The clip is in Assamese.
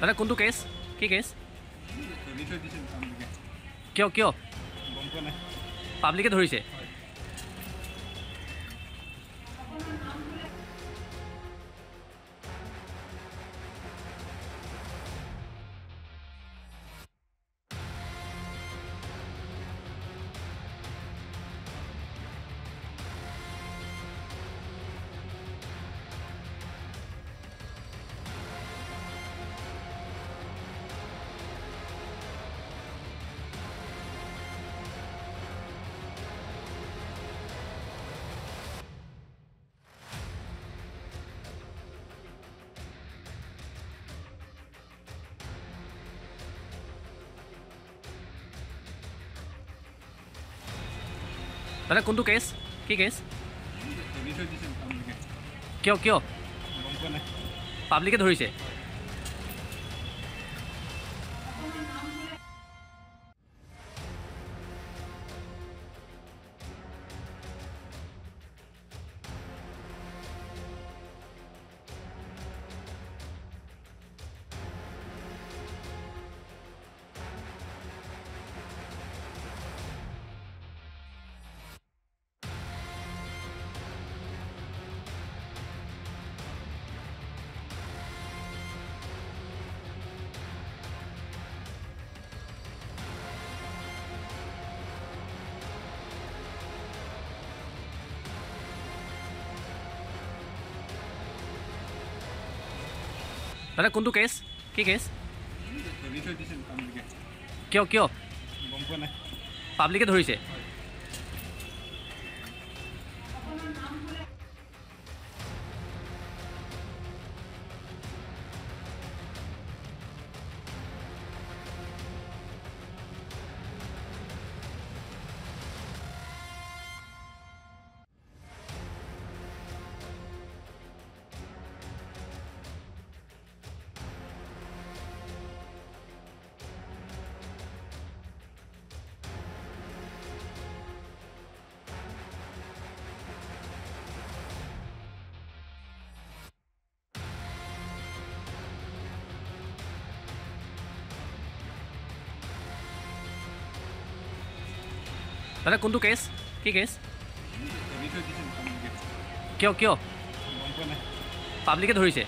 দাদা কোনটো কেছ কি কেছ কিয় কিয় পাব্লিকে ধৰিছে দাদা কোনটো কেছ কি কেছ কিয় কিয় পাব্লিকে ধৰিছে দাদা কোনটো কেছ কি কেছ কিয় কিয় পাব্লিকে ধৰিছে দাদা কোনটো কেছ কি কেছ কিয় কিয় পাব্লিকে ধৰিছে